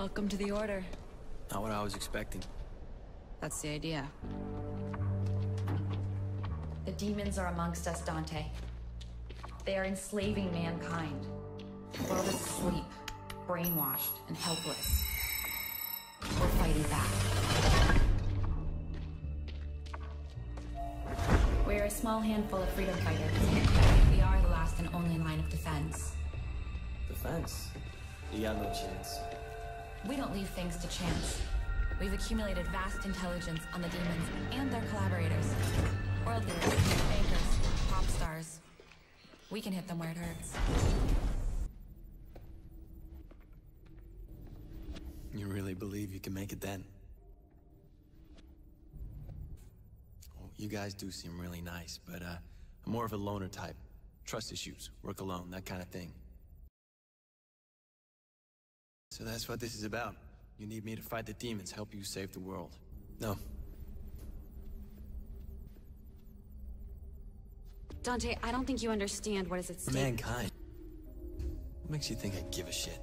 Welcome to the Order. Not what I was expecting. That's the idea. The demons are amongst us, Dante. They are enslaving mankind. The world is asleep, brainwashed, and helpless. We're fighting back. We're a small handful of freedom fighters. We are the last and only line of defense. Defense? You got no chance. We don't leave things to chance. We've accumulated vast intelligence on the demons and their collaborators. World leaders, bankers, pop stars. We can hit them where it hurts. You really believe you can make it then? Well, you guys do seem really nice, but uh, I'm more of a loner type. Trust issues, work alone, that kind of thing. So that's what this is about. You need me to fight the demons, help you save the world. No. Dante, I don't think you understand what is at stake. Mankind. What makes you think I give a shit?